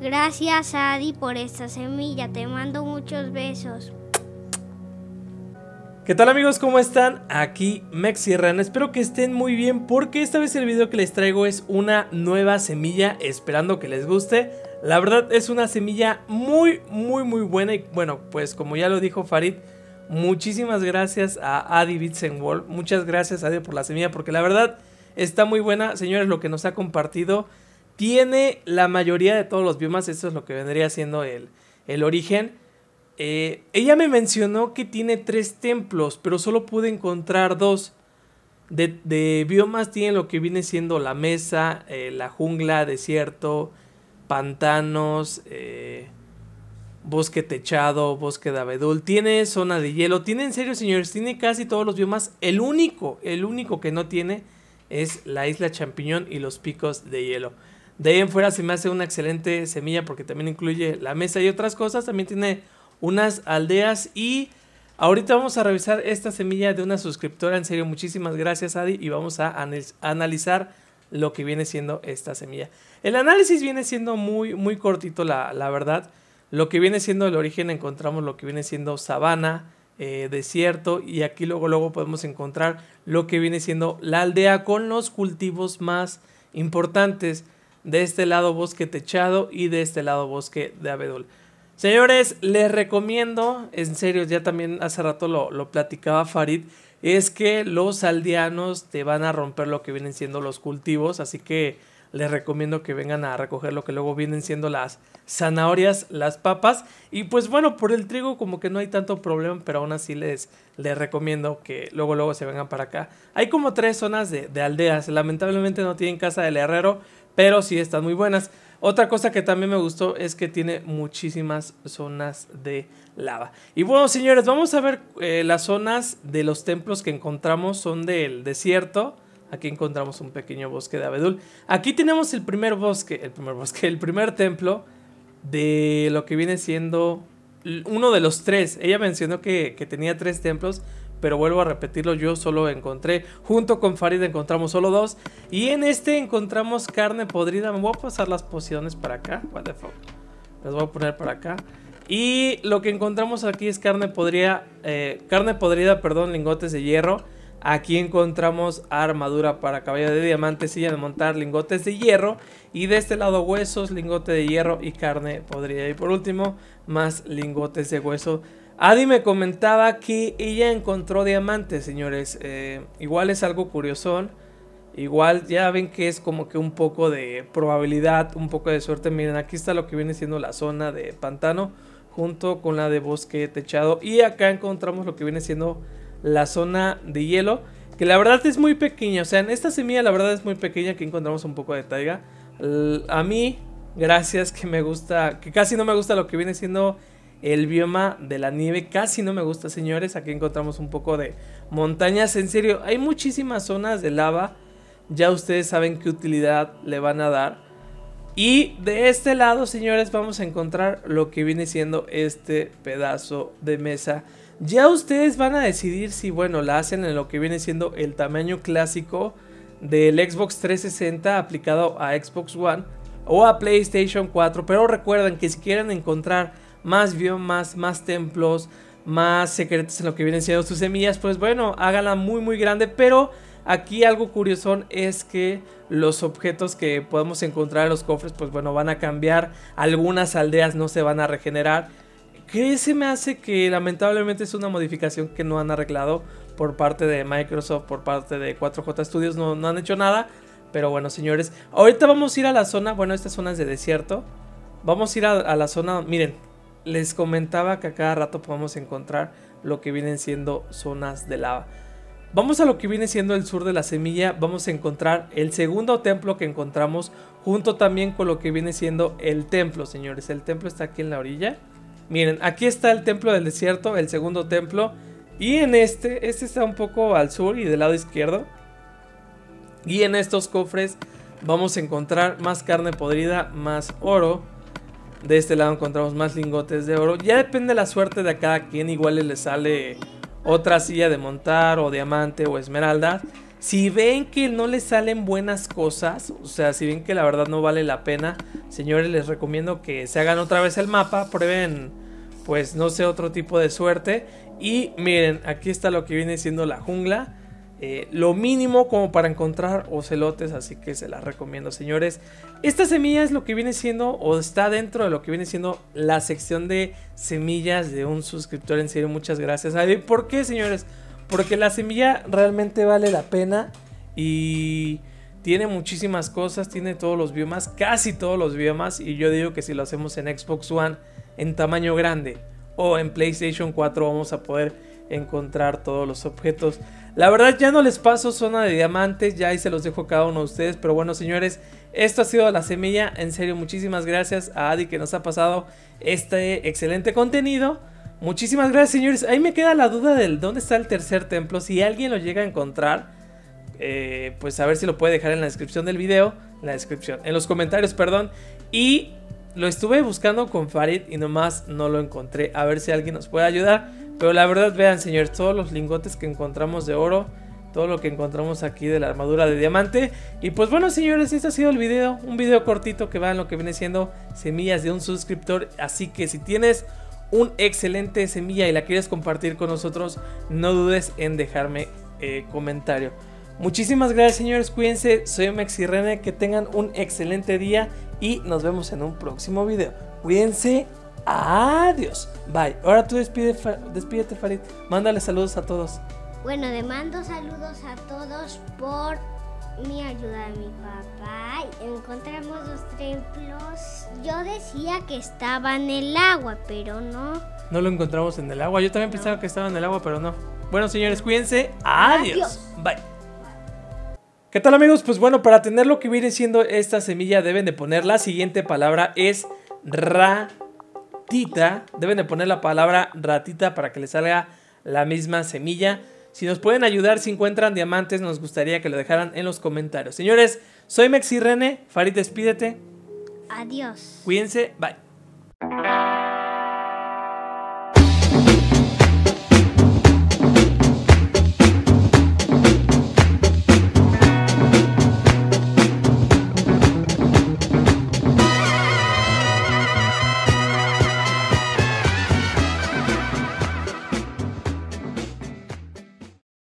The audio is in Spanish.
Gracias Adi por esta semilla, te mando muchos besos. ¿Qué tal amigos? ¿Cómo están? Aquí Mex Espero que estén muy bien porque esta vez el video que les traigo es una nueva semilla, esperando que les guste. La verdad es una semilla muy, muy, muy buena y bueno, pues como ya lo dijo Farid, muchísimas gracias a Adi Bitsenwolf. Muchas gracias Adi por la semilla porque la verdad está muy buena. Señores, lo que nos ha compartido tiene la mayoría de todos los biomas. Esto es lo que vendría siendo el, el origen. Eh, ella me mencionó que tiene tres templos, pero solo pude encontrar dos. De, biomas tienen lo que viene siendo la mesa, eh, la jungla, desierto, pantanos, eh, bosque techado, bosque de abedul. Tiene zona de hielo. Tiene en serio, señores, tiene casi todos los biomas. El único, el único que no tiene es la isla champiñón y los picos de hielo. De ahí en fuera se me hace una excelente semilla porque también incluye la mesa y otras cosas. También tiene unas aldeas y ahorita vamos a revisar esta semilla de una suscriptora. En serio, muchísimas gracias Adi y vamos a analizar lo que viene siendo esta semilla. El análisis viene siendo muy, muy cortito, la, verdad. Lo que viene siendo el origen encontramos lo que viene siendo sabana, eh, desierto y aquí luego, luego podemos encontrar lo que viene siendo la aldea con los cultivos más importantes. De este lado bosque techado y de este lado bosque de abedul. Señores, les recomiendo, en serio, ya también hace rato lo, lo platicaba Farid, es que los aldeanos te van a romper lo que vienen siendo los cultivos, así que les recomiendo que vengan a recoger lo que luego vienen siendo las zanahorias, las papas. Y pues bueno, por el trigo como que no hay tanto problema, pero aún así les, les recomiendo que luego luego se vengan para acá. Hay como tres zonas de, de aldeas, lamentablemente no tienen casa del herrero, pero sí están muy buenas. Otra cosa que también me gustó es que tiene muchísimas zonas de lava. Y bueno, señores, vamos a ver eh, las zonas de los templos que encontramos. Son del desierto. Aquí encontramos un pequeño bosque de abedul. Aquí tenemos el primer bosque, el primer bosque, el primer templo de lo que viene siendo uno de los tres. Ella mencionó que, que tenía tres templos pero vuelvo a repetirlo, yo solo encontré, junto con Farid encontramos solo dos, y en este encontramos carne podrida, me voy a pasar las pociones para acá, what the fuck, las voy a poner para acá, y lo que encontramos aquí es carne podrida, eh, carne podrida, perdón, lingotes de hierro, Aquí encontramos armadura para caballo de diamante, silla de montar, lingotes de hierro. Y de este lado huesos, lingote de hierro y carne podrida. Y por último, más lingotes de hueso Adi me comentaba que ella encontró diamantes, señores. Eh, igual es algo curiosón. Igual ya ven que es como que un poco de probabilidad, un poco de suerte. Miren, aquí está lo que viene siendo la zona de pantano junto con la de bosque techado. Y acá encontramos lo que viene siendo la zona de hielo. Que la verdad es muy pequeña. O sea, en esta semilla la verdad es muy pequeña. Aquí encontramos un poco de taiga. A mí, gracias que me gusta, que casi no me gusta lo que viene siendo el bioma de la nieve casi no me gusta, señores. Aquí encontramos un poco de montañas. En serio, hay muchísimas zonas de lava. Ya ustedes saben qué utilidad le van a dar. Y de este lado, señores, vamos a encontrar lo que viene siendo este pedazo de mesa. Ya ustedes van a decidir si, bueno, la hacen en lo que viene siendo el tamaño clásico del Xbox 360 aplicado a Xbox One o a PlayStation 4. Pero recuerden que si quieren encontrar más biomas, más templos, más secretos en lo que vienen siendo sus semillas, pues bueno, háganla muy muy grande, pero aquí algo curioso es que los objetos que podemos encontrar en los cofres, pues bueno, van a cambiar, algunas aldeas no se van a regenerar, que se me hace que lamentablemente es una modificación que no han arreglado por parte de Microsoft, por parte de 4J Studios, no, han hecho nada, pero bueno señores, ahorita vamos a ir a la zona, bueno, esta zona es de desierto, vamos a ir a la zona, miren, les comentaba que a cada rato podemos encontrar lo que vienen siendo zonas de lava. Vamos a lo que viene siendo el sur de la semilla, vamos a encontrar el segundo templo que encontramos junto también con lo que viene siendo el templo, señores. El templo está aquí en la orilla. Miren, aquí está el templo del desierto, el segundo templo. Y en este, este está un poco al sur y del lado izquierdo. Y en estos cofres vamos a encontrar más carne podrida, más oro de este lado encontramos más lingotes de oro. Ya depende de la suerte de cada quien. Igual le sale otra silla de montar o diamante o esmeralda. Si ven que no les salen buenas cosas, o sea, si ven que la verdad no vale la pena, señores, les recomiendo que se hagan otra vez el mapa, prueben, pues no sé, otro tipo de suerte. Y miren, aquí está lo que viene siendo la jungla. Eh, lo mínimo como para encontrar ocelotes, así que se las recomiendo, señores. Esta semilla es lo que viene siendo, o está dentro de lo que viene siendo la sección de semillas de un suscriptor. En serio, muchas gracias. ¿Por qué, señores? Porque la semilla realmente vale la pena y tiene muchísimas cosas, tiene todos los biomas, casi todos los biomas. Y yo digo que si lo hacemos en Xbox One en tamaño grande o en PlayStation 4 vamos a poder encontrar todos los objetos. La verdad ya no les paso zona de diamantes, ya ahí se los dejo a cada uno de ustedes. Pero bueno señores, esto ha sido la semilla. En serio, muchísimas gracias a Adi que nos ha pasado este excelente contenido. Muchísimas gracias, señores. Ahí me queda la duda del dónde está el tercer templo. Si alguien lo llega a encontrar, eh, pues a ver si lo puede dejar en la descripción del video. En la descripción, en los comentarios, perdón. Y lo estuve buscando con Farid y nomás no lo encontré. A ver si alguien nos puede ayudar. Pero la verdad, vean, señores, todos los lingotes que encontramos de oro. Todo lo que encontramos aquí de la armadura de diamante. Y pues bueno, señores, este ha sido el video. Un video cortito que va en lo que viene siendo semillas de un suscriptor. Así que si tienes un excelente semilla y la quieres compartir con nosotros, no dudes en dejarme eh, comentario. Muchísimas gracias señores, cuídense, soy Maxi Rene, que tengan un excelente día y nos vemos en un próximo video. Cuídense, adiós, bye. Ahora tú despídete Farid, mándale saludos a todos. Bueno, le mando saludos a todos por mi ayuda a mi papá. Encontramos los templos. Yo decía que estaba en el agua, pero no. No lo encontramos en el agua. Yo también pensaba que estaba en el agua, pero no. Bueno, señores, cuídense. Adiós. Bye. ¿Qué tal amigos? Pues bueno, para tener lo que viene siendo esta semilla deben de poner la siguiente palabra es ratita. Deben de poner la palabra ratita para que les salga la misma semilla. Si nos pueden ayudar, si encuentran diamantes, nos gustaría que lo dejaran en los comentarios. Señores, soy Mexi Rene. Farid, despídete. Adiós. Cuídense. Bye.